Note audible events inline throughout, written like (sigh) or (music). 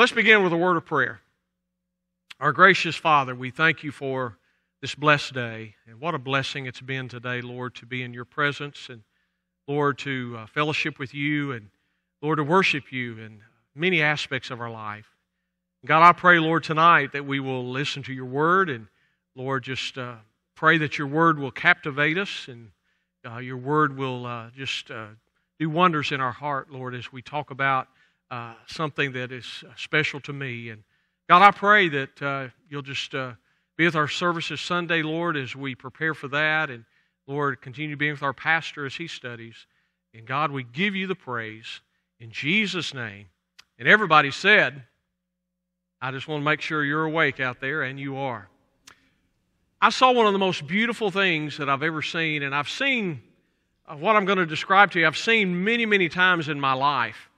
Let's begin with a word of prayer. Our gracious Father, we thank you for this blessed day. And what a blessing it's been today, Lord, to be in your presence and, Lord, to uh, fellowship with you and, Lord, to worship you in many aspects of our life. God, I pray, Lord, tonight that we will listen to your word and, Lord, just uh, pray that your word will captivate us and uh, your word will uh, just uh, do wonders in our heart, Lord, as we talk about uh, something that is special to me. And God, I pray that uh, you'll just uh, be with our services Sunday, Lord, as we prepare for that. And Lord, continue being with our pastor as he studies. And God, we give you the praise in Jesus' name. And everybody said, I just want to make sure you're awake out there, and you are. I saw one of the most beautiful things that I've ever seen, and I've seen uh, what I'm going to describe to you, I've seen many, many times in my life.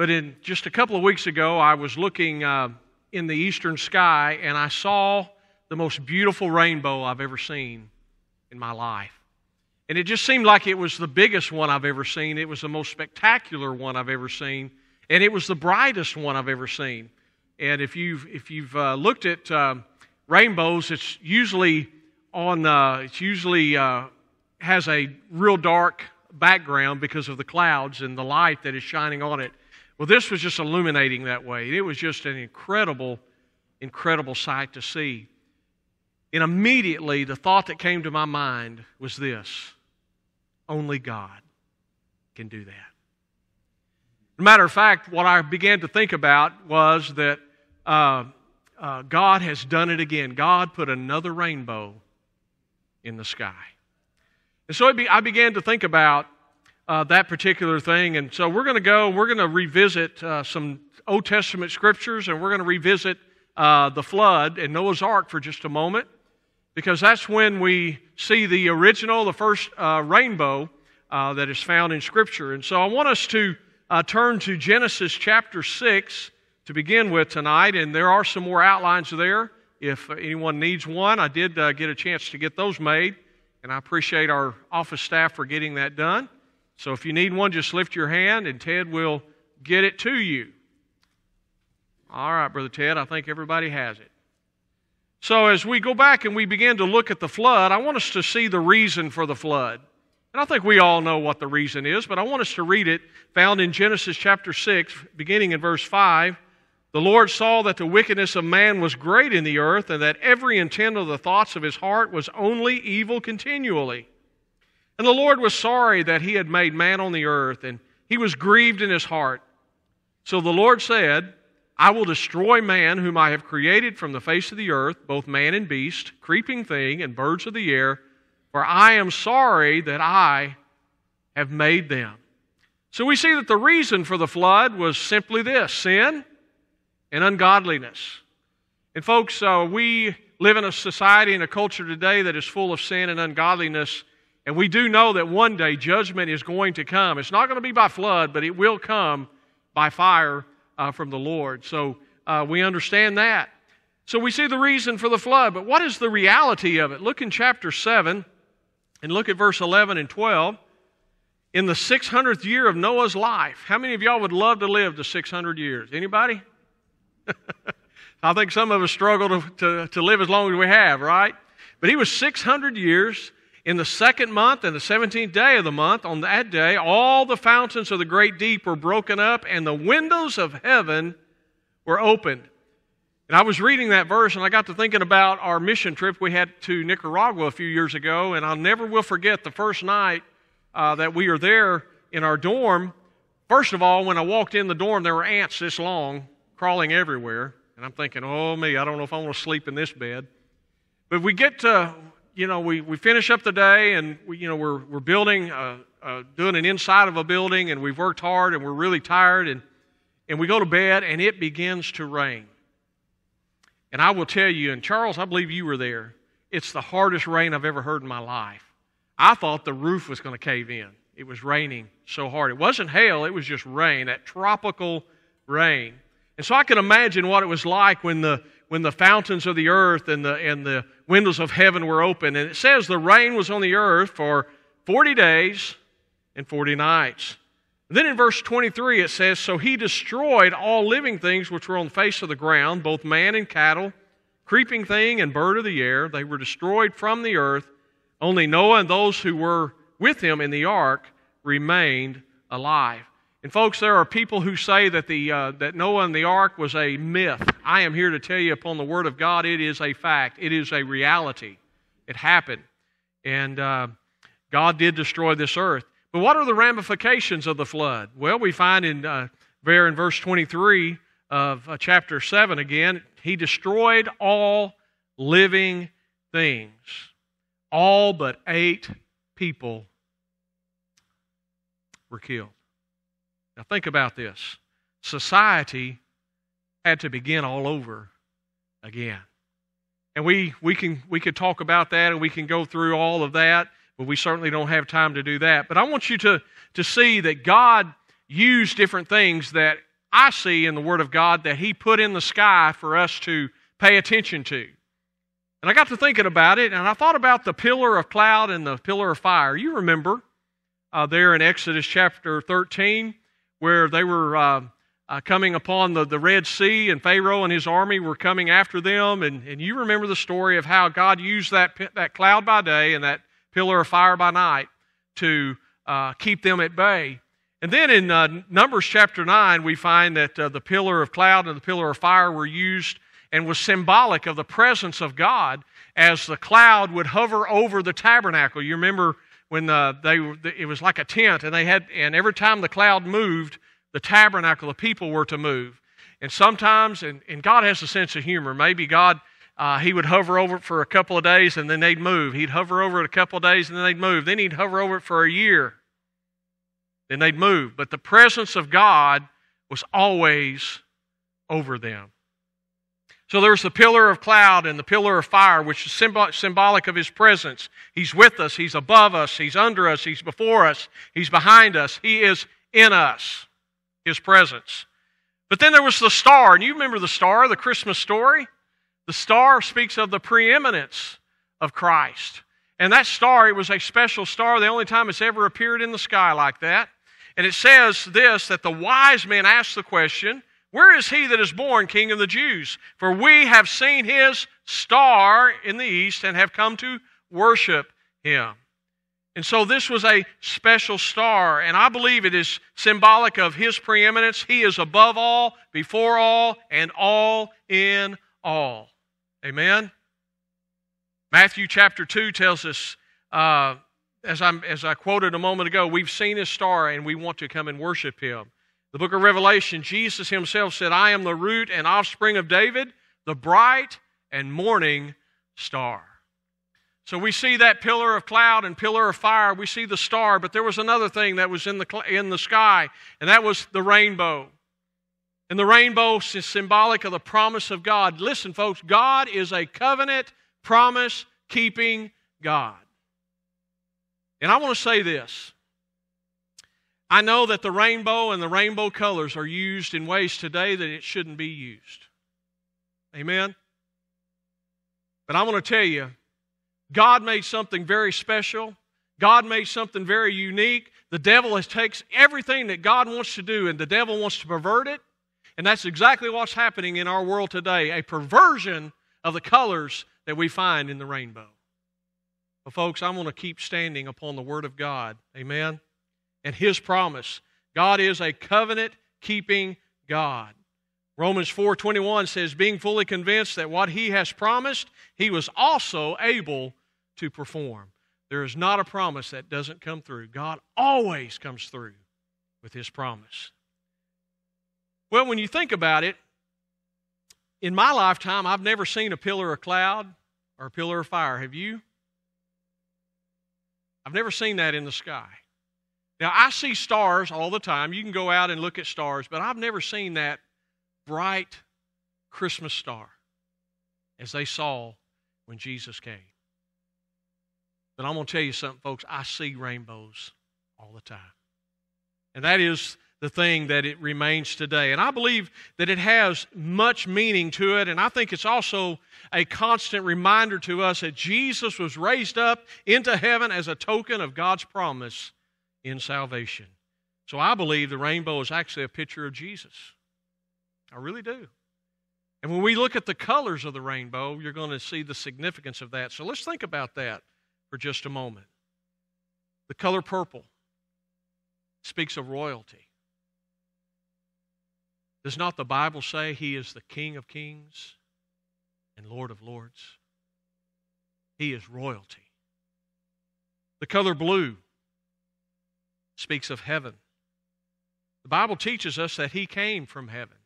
But in just a couple of weeks ago, I was looking uh, in the eastern sky and I saw the most beautiful rainbow I've ever seen in my life. And it just seemed like it was the biggest one I've ever seen. It was the most spectacular one I've ever seen. And it was the brightest one I've ever seen. And if you've, if you've uh, looked at uh, rainbows, it's usually on, uh, it's usually uh, has a real dark background because of the clouds and the light that is shining on it. Well, this was just illuminating that way. It was just an incredible, incredible sight to see. And immediately, the thought that came to my mind was this only God can do that. Matter of fact, what I began to think about was that uh, uh, God has done it again. God put another rainbow in the sky. And so be, I began to think about uh, that particular thing. And so we're going to go, and we're going to revisit uh, some Old Testament scriptures, and we're going to revisit uh, the flood and Noah's Ark for just a moment, because that's when we see the original, the first uh, rainbow uh, that is found in Scripture. And so I want us to uh, turn to Genesis chapter 6 to begin with tonight, and there are some more outlines there. If anyone needs one, I did get a chance to get those made, and I appreciate our office staff for getting that done. So if you need one, just lift your hand and Ted will get it to you. All right, Brother Ted, I think everybody has it. So as we go back and we begin to look at the flood, I want us to see the reason for the flood. And I think we all know what the reason is, but I want us to read it found in Genesis chapter 6, beginning in verse 5. The Lord saw that the wickedness of man was great in the earth, and that every intent of the thoughts of his heart was only evil continually. And the Lord was sorry that he had made man on the earth, and he was grieved in his heart. So the Lord said, I will destroy man whom I have created from the face of the earth, both man and beast, creeping thing, and birds of the air, for I am sorry that I have made them. So we see that the reason for the flood was simply this sin and ungodliness. And folks, uh, we live in a society and a culture today that is full of sin and ungodliness. And we do know that one day judgment is going to come. It's not going to be by flood, but it will come by fire uh, from the Lord. So uh, we understand that. So we see the reason for the flood, but what is the reality of it? Look in chapter 7 and look at verse 11 and 12. In the 600th year of Noah's life, how many of y'all would love to live to 600 years? Anybody? (laughs) I think some of us struggle to, to, to live as long as we have, right? But he was 600 years in the second month and the 17th day of the month, on that day, all the fountains of the great deep were broken up and the windows of heaven were opened. And I was reading that verse and I got to thinking about our mission trip we had to Nicaragua a few years ago. And I never will forget the first night uh, that we were there in our dorm. First of all, when I walked in the dorm, there were ants this long crawling everywhere. And I'm thinking, oh, me, I don't know if I want to sleep in this bed. But we get to you know, we, we finish up the day and, we, you know, we're, we're building, uh, uh, doing an inside of a building and we've worked hard and we're really tired and, and we go to bed and it begins to rain. And I will tell you, and Charles, I believe you were there, it's the hardest rain I've ever heard in my life. I thought the roof was going to cave in. It was raining so hard. It wasn't hail, it was just rain, that tropical rain. And so I can imagine what it was like when the, when the fountains of the earth and the, and the windows of heaven were open. And it says the rain was on the earth for 40 days and 40 nights. then in verse 23 it says, So he destroyed all living things which were on the face of the ground, both man and cattle, creeping thing and bird of the air. They were destroyed from the earth. Only Noah and those who were with him in the ark remained alive. And folks, there are people who say that the uh, that Noah and the ark was a myth. I am here to tell you, upon the word of God, it is a fact. It is a reality. It happened, and uh, God did destroy this earth. But what are the ramifications of the flood? Well, we find in uh, there in verse 23 of uh, chapter 7 again, he destroyed all living things. All but eight people were killed. Now, think about this society had to begin all over again. And we, we, can, we could talk about that and we can go through all of that, but we certainly don't have time to do that. But I want you to, to see that God used different things that I see in the Word of God that He put in the sky for us to pay attention to. And I got to thinking about it, and I thought about the pillar of cloud and the pillar of fire. You remember uh, there in Exodus chapter 13, where they were uh, uh, coming upon the, the Red Sea, and Pharaoh and his army were coming after them. And, and you remember the story of how God used that, that cloud by day and that pillar of fire by night to uh, keep them at bay. And then in uh, Numbers chapter 9, we find that uh, the pillar of cloud and the pillar of fire were used and was symbolic of the presence of God as the cloud would hover over the tabernacle. You remember when uh, they it was like a tent, and they had and every time the cloud moved, the tabernacle, the people were to move. And sometimes, and, and God has a sense of humor. Maybe God uh, he would hover over it for a couple of days and then they'd move. He'd hover over it a couple of days and then they'd move. Then he'd hover over it for a year. Then they'd move. But the presence of God was always over them. So there's the pillar of cloud and the pillar of fire, which is symbolic of his presence. He's with us, he's above us, he's under us, he's before us, he's behind us, he is in us, his presence. But then there was the star, and you remember the star, the Christmas story? The star speaks of the preeminence of Christ. And that star, it was a special star, the only time it's ever appeared in the sky like that. And it says this that the wise men asked the question, where is he that is born King of the Jews? For we have seen his star in the east and have come to worship him. And so this was a special star, and I believe it is symbolic of his preeminence. He is above all, before all, and all in all. Amen? Matthew chapter 2 tells us, uh, as, i as I quoted a moment ago, we've seen his star and we want to come and worship him. The book of Revelation, Jesus himself said, I am the root and offspring of David, the bright and morning star. So we see that pillar of cloud and pillar of fire. We see the star, but there was another thing that was in the, in the sky, and that was the rainbow. And the rainbow is symbolic of the promise of God. Listen, folks, God is a covenant promise keeping God. And I want to say this I know that the rainbow and the rainbow colors are used in ways today that it shouldn't be used. Amen? But I want to tell you, God made something very special. God made something very unique. The devil has takes everything that God wants to do and the devil wants to pervert it. And that's exactly what's happening in our world today a perversion of the colors that we find in the rainbow. But, folks, I want to keep standing upon the Word of God. Amen? And his promise. God is a covenant keeping God. Romans 4:21 says being fully convinced that what he has promised, he was also able to perform. There is not a promise that doesn't come through. God always comes through with his promise. Well, when you think about it, in my lifetime, I've never seen a pillar of cloud or a pillar of fire. Have you? I've never seen that in the sky. Now, I see stars all the time. You can go out and look at stars, but I've never seen that bright Christmas star as they saw when Jesus came. But I'm going to tell you something, folks. I see rainbows all the time. And that is the thing that it remains today. And I believe that it has much meaning to it. And I think it's also a constant reminder to us that Jesus was raised up into heaven as a token of God's promise in salvation. So I believe the rainbow is actually a picture of Jesus. I really do. And when we look at the colors of the rainbow, you're going to see the significance of that. So let's think about that for just a moment. The color purple speaks of royalty. Does not the Bible say he is the King of kings and Lord of lords? He is royalty. The color blue speaks of heaven. The Bible teaches us that he came from heaven.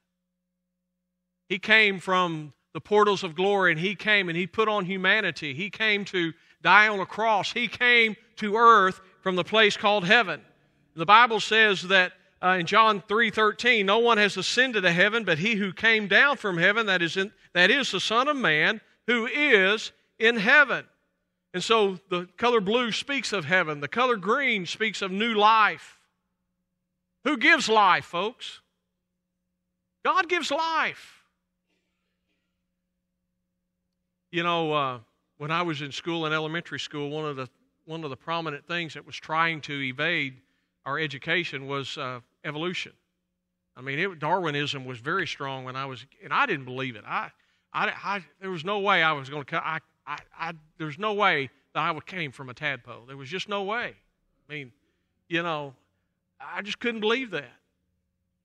He came from the portals of glory and he came and he put on humanity. He came to die on a cross. He came to earth from the place called heaven. The Bible says that uh, in John 3:13, no one has ascended to heaven but he who came down from heaven, that is, in, that is the Son of Man, who is in heaven. And so the color blue speaks of heaven. The color green speaks of new life. Who gives life, folks? God gives life. You know, uh, when I was in school, in elementary school, one of the one of the prominent things that was trying to evade our education was uh, evolution. I mean, it, Darwinism was very strong when I was, and I didn't believe it. I, I, I there was no way I was going to. I, I, there's no way that I came from a tadpole. There was just no way. I mean, you know, I just couldn't believe that.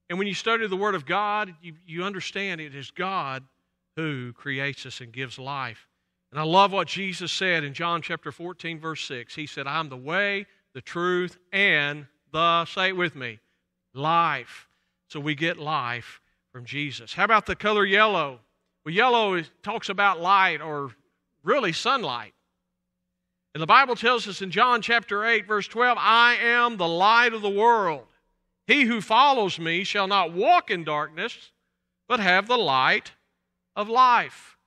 And when you study the Word of God, you, you understand it is God who creates us and gives life. And I love what Jesus said in John chapter 14, verse 6. He said, I'm the way, the truth, and the, say it with me, life. So we get life from Jesus. How about the color yellow? Well, yellow talks about light or really sunlight. And the Bible tells us in John chapter 8, verse 12, I am the light of the world. He who follows me shall not walk in darkness, but have the light of life.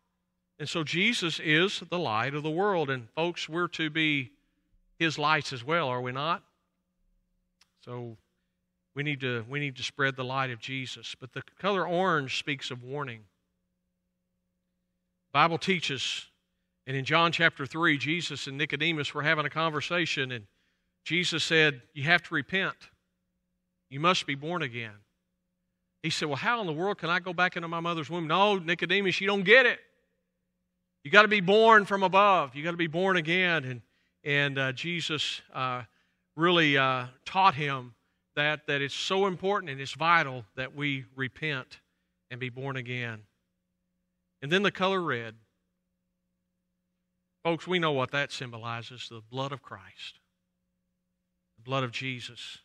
And so Jesus is the light of the world. And folks, we're to be his lights as well, are we not? So we need to we need to spread the light of Jesus. But the color orange speaks of warning. Bible teaches and in John chapter 3, Jesus and Nicodemus were having a conversation, and Jesus said, You have to repent. You must be born again. He said, Well, how in the world can I go back into my mother's womb? No, Nicodemus, you don't get it. You got to be born from above. You got to be born again. And, and uh, Jesus uh, really uh, taught him that, that it's so important and it's vital that we repent and be born again. And then the color red. Folks, we know what that symbolizes the blood of Christ, the blood of Jesus.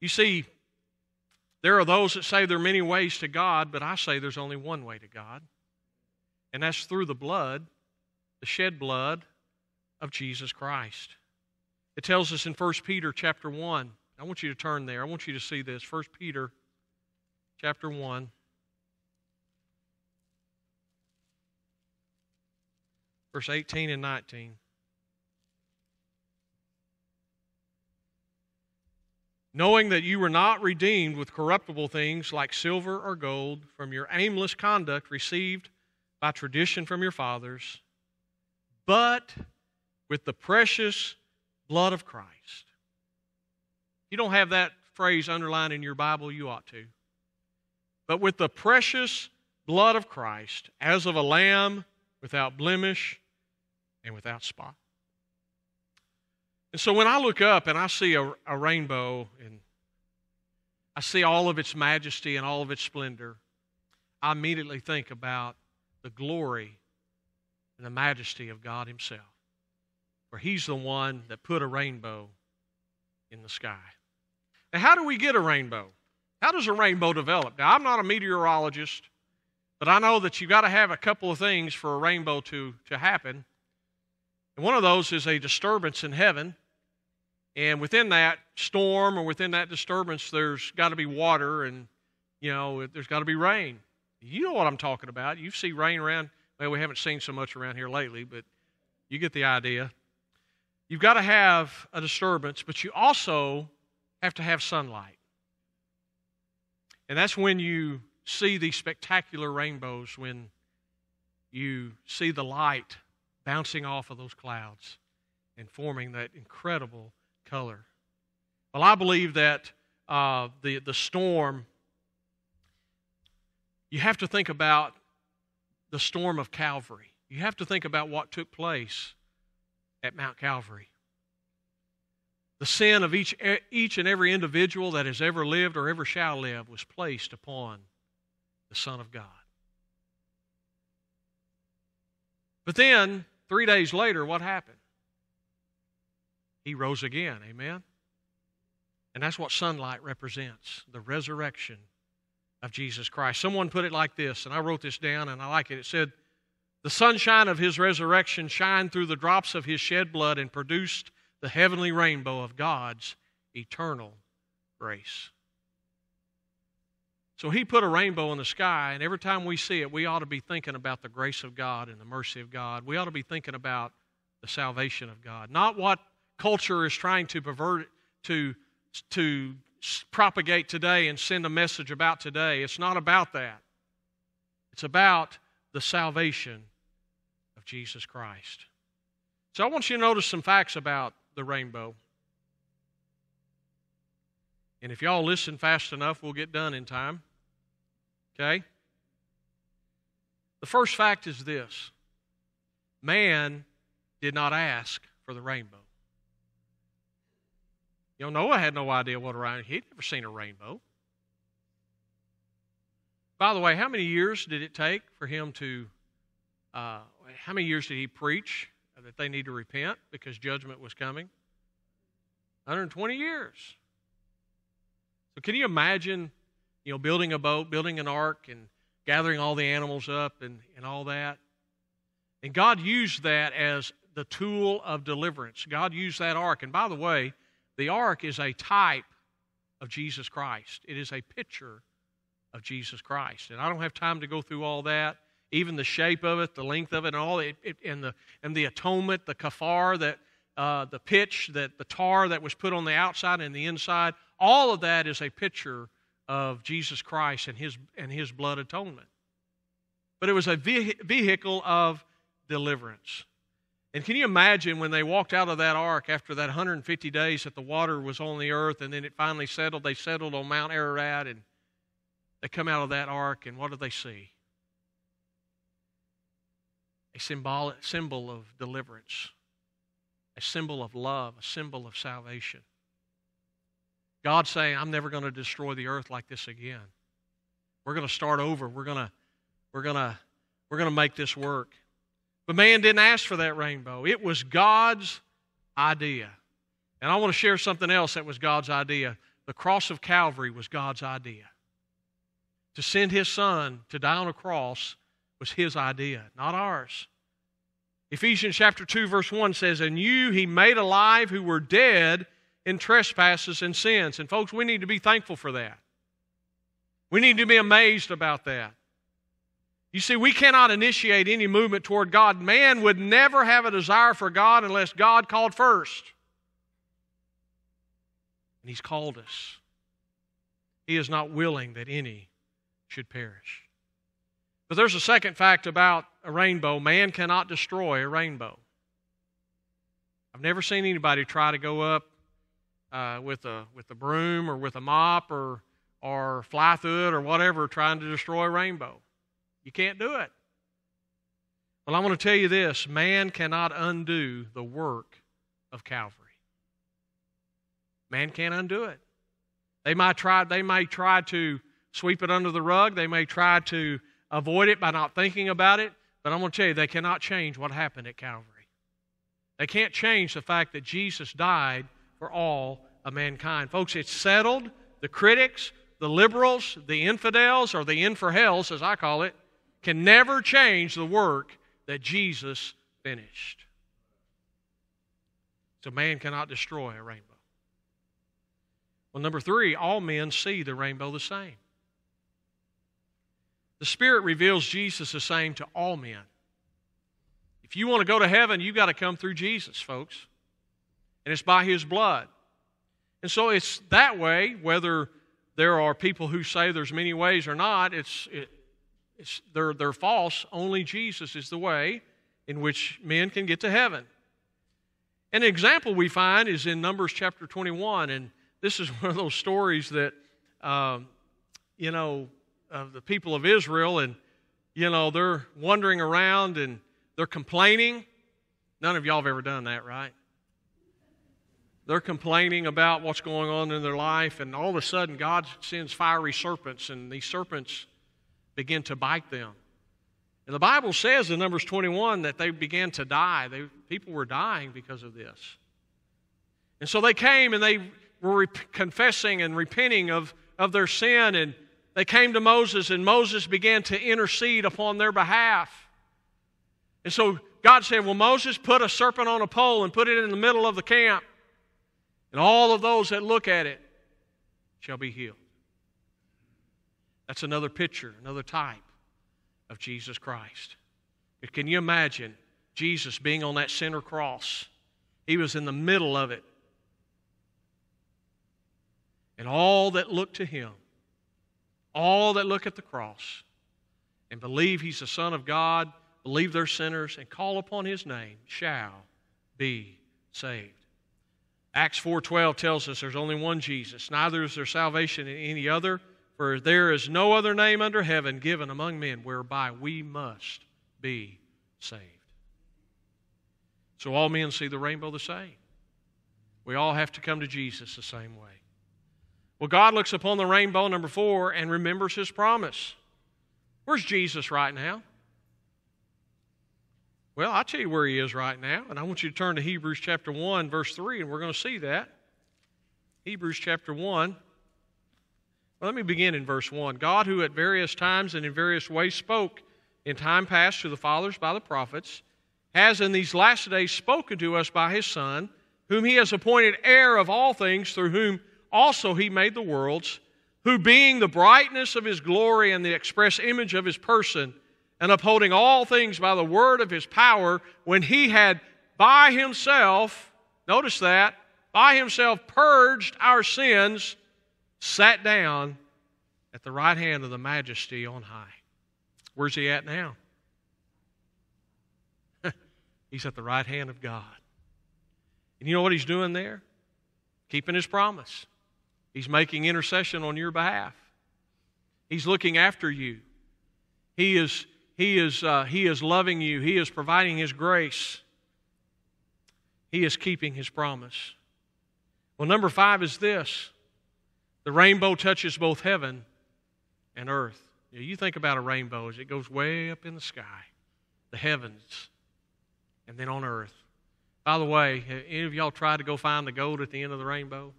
You see, there are those that say there are many ways to God, but I say there's only one way to God, and that's through the blood, the shed blood of Jesus Christ. It tells us in 1 Peter chapter 1. I want you to turn there. I want you to see this. 1 Peter chapter 1. Verse 18 and 19. Knowing that you were not redeemed with corruptible things like silver or gold from your aimless conduct received by tradition from your fathers, but with the precious blood of Christ. You don't have that phrase underlined in your Bible, you ought to. But with the precious blood of Christ, as of a lamb without blemish and without spot. And so when I look up and I see a, a rainbow and I see all of its majesty and all of its splendor, I immediately think about the glory and the majesty of God Himself. For He's the one that put a rainbow in the sky. Now, how do we get a rainbow? How does a rainbow develop? Now, I'm not a meteorologist. But I know that you've got to have a couple of things for a rainbow to, to happen. And one of those is a disturbance in heaven. And within that storm or within that disturbance, there's got to be water and, you know, there's got to be rain. You know what I'm talking about. You see rain around. Well, we haven't seen so much around here lately, but you get the idea. You've got to have a disturbance, but you also have to have sunlight. And that's when you see these spectacular rainbows when you see the light bouncing off of those clouds and forming that incredible color. Well, I believe that uh, the, the storm, you have to think about the storm of Calvary. You have to think about what took place at Mount Calvary. The sin of each, each and every individual that has ever lived or ever shall live was placed upon the Son of God. But then, three days later, what happened? He rose again. Amen? And that's what sunlight represents the resurrection of Jesus Christ. Someone put it like this, and I wrote this down and I like it. It said, The sunshine of his resurrection shined through the drops of his shed blood and produced the heavenly rainbow of God's eternal grace. So he put a rainbow in the sky, and every time we see it, we ought to be thinking about the grace of God and the mercy of God. We ought to be thinking about the salvation of God, not what culture is trying to pervert to to propagate today and send a message about today. It's not about that. It's about the salvation of Jesus Christ. So I want you to notice some facts about the rainbow. And if y'all listen fast enough, we'll get done in time. Okay? The first fact is this man did not ask for the rainbow. You know, Noah had no idea what a rainbow. He'd never seen a rainbow. By the way, how many years did it take for him to? Uh, how many years did he preach that they need to repent because judgment was coming? 120 years. So can you imagine, you know, building a boat, building an ark, and gathering all the animals up and, and all that? And God used that as the tool of deliverance. God used that ark. And by the way, the ark is a type of Jesus Christ. It is a picture of Jesus Christ. And I don't have time to go through all that even the shape of it, the length of it, and all it, it and the and the atonement, the kafar, that uh, the pitch, that the tar that was put on the outside and the inside, all of that is a picture of Jesus Christ and his and his blood atonement. But it was a vehicle of deliverance. And can you imagine when they walked out of that ark after that 150 days that the water was on the earth and then it finally settled? They settled on Mount Ararat and they come out of that ark and what do they see? a symbolic symbol of deliverance, a symbol of love, a symbol of salvation. God saying, I'm never going to destroy the earth like this again. We're going to start over. We're going to we're going to we're going to make this work. But man didn't ask for that rainbow. It was God's idea. And I want to share something else that was God's idea. The cross of Calvary was God's idea. To send his son to die on a cross was his idea, not ours. Ephesians chapter 2 verse 1 says, "And you he made alive who were dead in trespasses and sins." And folks, we need to be thankful for that. We need to be amazed about that. You see, we cannot initiate any movement toward God. Man would never have a desire for God unless God called first. And He's called us. He is not willing that any should perish. But there's a second fact about a rainbow man cannot destroy a rainbow. I've never seen anybody try to go up uh, with, a, with a broom or with a mop or, or fly through it or whatever trying to destroy a rainbow. You can't do it. Well, I want to tell you this man cannot undo the work of Calvary. Man can't undo it. They might try, they may try to sweep it under the rug, they may try to avoid it by not thinking about it, but I'm going to tell you, they cannot change what happened at Calvary. They can't change the fact that Jesus died for all of mankind. Folks, it's settled. The critics, the liberals, the infidels, or the in for hells, as I call it, can never change the work that Jesus finished. So man cannot destroy a rainbow. Well, number three, all men see the rainbow the same. The Spirit reveals Jesus the same to all men. If you want to go to heaven, you've got to come through Jesus, folks. And it's by His blood. And so it's that way, whether there are people who say there's many ways or not, it's, it, it's, they're, they're false. Only Jesus is the way in which men can get to heaven. An example we find is in Numbers chapter 21, and this is (laughs) one of those stories that, um, you know, of the people of Israel, and, you know, they're wandering around and they're complaining. None of y'all have ever done that, right? They're complaining about what's going on in their life, and all of a sudden, God sends fiery serpents, and these serpents begin to bite them. And the Bible says in Numbers 21 that they began to die. They, people were dying because of this. And so they came and they were confessing and repenting of, of their sin, and they came to Moses, and Moses began to intercede upon their behalf. And so God said, Well, Moses, put a serpent on a pole and put it in the middle of the camp, and all of those that look at it shall be healed. That's another picture, another type of Jesus Christ. Can you imagine Jesus being on that center cross? He was in the middle of it. And all that look to him, all that look at the cross and believe he's the Son of God, believe they're sinners, and call upon his name shall be saved. Acts 4:12 tells us there's only one Jesus. Neither is there salvation in any other, for there is no other name under heaven given among men whereby we must be saved. So all men see the rainbow the same. We all have to come to Jesus the same way. Well, God looks upon the rainbow, number four, and remembers his promise. Where's Jesus right now? Well, I'll tell you where he is right now, and I want you to turn to Hebrews chapter 1, verse 3, and we're going to see that. Hebrews chapter 1. Well, let me begin in verse 1. God, who at various times and in various ways spoke in time past to the fathers by the prophets, has in these last days spoken to us by his Son, whom he has appointed heir of all things, through whom also he made the worlds, who being the brightness of his glory and the express image of his person, and upholding all things by the word of his power, when he had by himself, notice that, by himself purged our sins, sat down at the right hand of the majesty on high. Where's he at now? (laughs) he's at the right hand of God. And you know what he's doing there? Keeping his promise. He's making intercession on your behalf. He's looking after you. He is, he is, uh, he is loving you. He is providing His grace. He is keeping His promise. Well, number five is this the rainbow touches both heaven and earth. You think about a rainbow as it goes way up in the sky, the heavens, and then on earth. By the way, any of y'all tried to go find the gold at the end of the rainbow?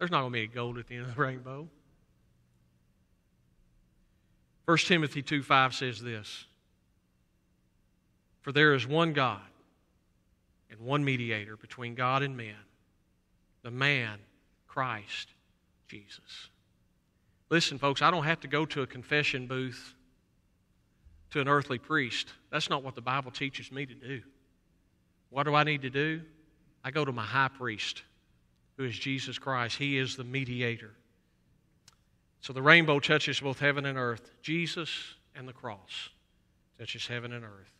There's not going to be any gold at the end of the rainbow. 1 Timothy 2 5 says this For there is one God and one mediator between God and men, the man, Christ Jesus. Listen, folks, I don't have to go to a confession booth to an earthly priest. That's not what the Bible teaches me to do. What do I need to do? I go to my high priest who is Jesus Christ. He is the mediator. So the rainbow touches both heaven and earth. Jesus and the cross touches heaven and earth.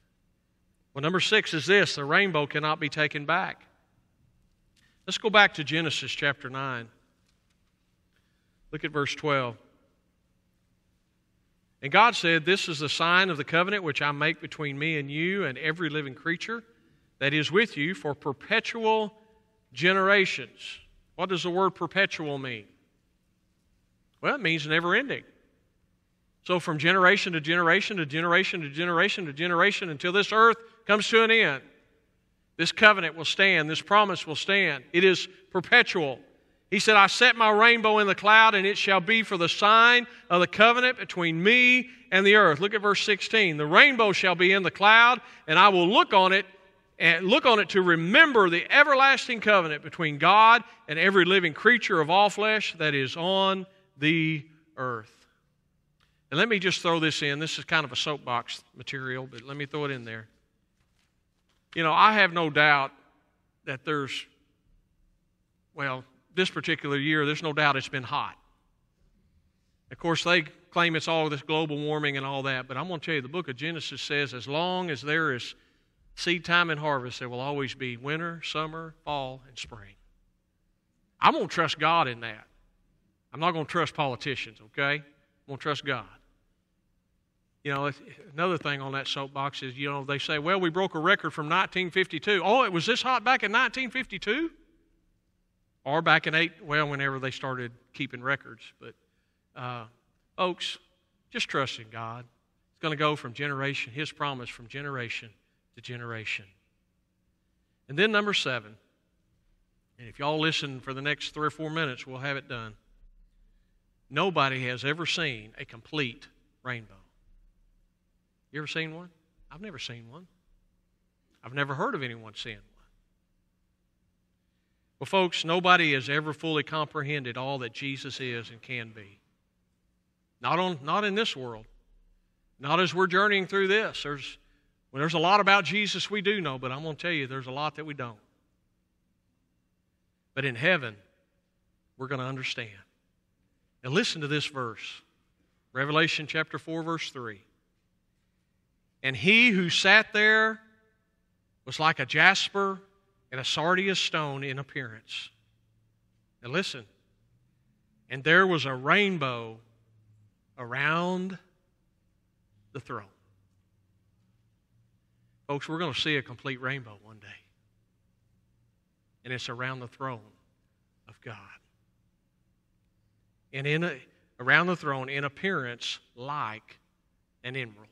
Well, number six is this the rainbow cannot be taken back. Let's go back to Genesis chapter 9. Look at verse 12. And God said, This is the sign of the covenant which I make between me and you and every living creature that is with you for perpetual generations. What does the word perpetual mean? Well, it means never ending. So, from generation to generation to generation to generation to generation until this earth comes to an end, this covenant will stand, this promise will stand. It is perpetual. He said, I set my rainbow in the cloud, and it shall be for the sign of the covenant between me and the earth. Look at verse 16. The rainbow shall be in the cloud, and I will look on it and look on it to remember the everlasting covenant between God and every living creature of all flesh that is on the earth. And let me just throw this in. This is kind of a soapbox material, but let me throw it in there. You know, I have no doubt that there's, well, this particular year, there's no doubt it's been hot. Of course, they claim it's all this global warming and all that, but I'm going to tell you, the book of Genesis says as long as there is seed time and harvest, there will always be winter, summer, fall, and spring. I'm going to trust God in that. I'm not going to trust politicians, okay? I'm going to trust God. You know, another thing on that soapbox is, you know, they say, well, we broke a record from 1952. Oh, it was this hot back in 1952? Or back in 8, well, whenever they started keeping records. But, uh, folks, just trust in God. It's going to go from generation, His promise from generation to generation. And then number seven, and if y'all listen for the next three or four minutes, we'll have it done. Nobody has ever seen a complete rainbow. You ever seen one? I've never seen one. I've never heard of anyone seeing one. Well, folks, nobody has ever fully comprehended all that Jesus is and can be. Not, on, not in this world. Not as we're journeying through this. There's, well, there's a lot about Jesus we do know, but I'm going to tell you there's a lot that we don't. But in heaven, we're going to understand. Now, listen to this verse Revelation chapter 4, verse 3. And he who sat there was like a jasper and a sardius stone in appearance. Now, listen. And there was a rainbow around the throne. Folks, we're going to see a complete rainbow one day. And it's around the throne of God. And in a, around the throne, in appearance, like an emerald.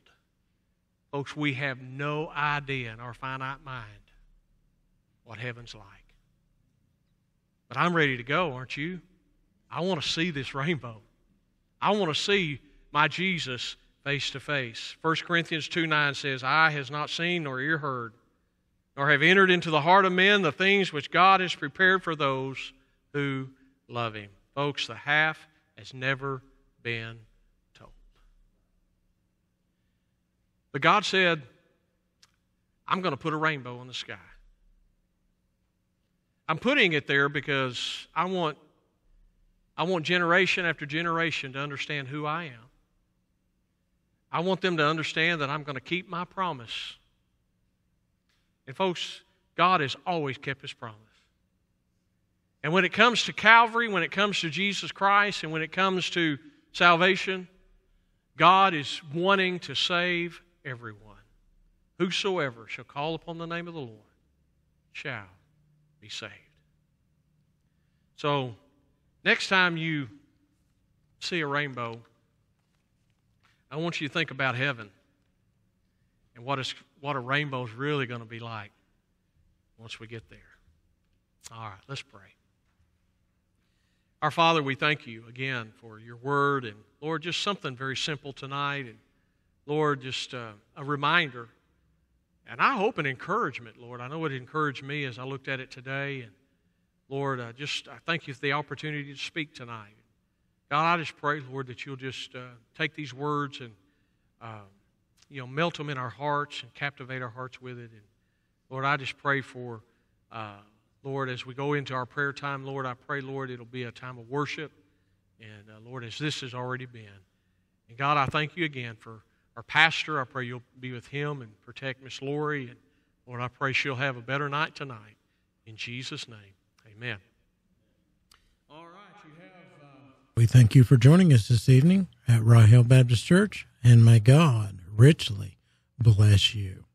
Folks, we have no idea in our finite mind what heaven's like. But I'm ready to go, aren't you? I want to see this rainbow. I want to see my Jesus face to face. 1 Corinthians 2 9 says, Eye has not seen nor ear heard, nor have entered into the heart of men the things which God has prepared for those who love Him. Folks, the half has never been told. But God said, I'm going to put a rainbow in the sky. I'm putting it there because I want I want generation after generation to understand who I am. I want them to understand that I'm going to keep my promise. And, folks, God has always kept his promise. And when it comes to Calvary, when it comes to Jesus Christ, and when it comes to salvation, God is wanting to save everyone. Whosoever shall call upon the name of the Lord shall be saved. So, Next time you see a rainbow, I want you to think about heaven and what, is, what a rainbow is really going to be like once we get there. All right, let's pray. Our Father, we thank you again for your word. And Lord, just something very simple tonight. And Lord, just uh, a reminder. And I hope an encouragement, Lord. I know it encouraged me as I looked at it today. And Lord, I just I thank you for the opportunity to speak tonight. God, I just pray, Lord, that you'll just uh, take these words and uh, you know melt them in our hearts and captivate our hearts with it. And Lord, I just pray for uh, Lord as we go into our prayer time. Lord, I pray, Lord, it'll be a time of worship. And uh, Lord, as this has already been. And God, I thank you again for our pastor. I pray you'll be with him and protect Miss Lori. And Lord, I pray she'll have a better night tonight. In Jesus' name. Amen. All right, you have. Uh... We thank you for joining us this evening at Rye Hill Baptist Church, and may God richly bless you.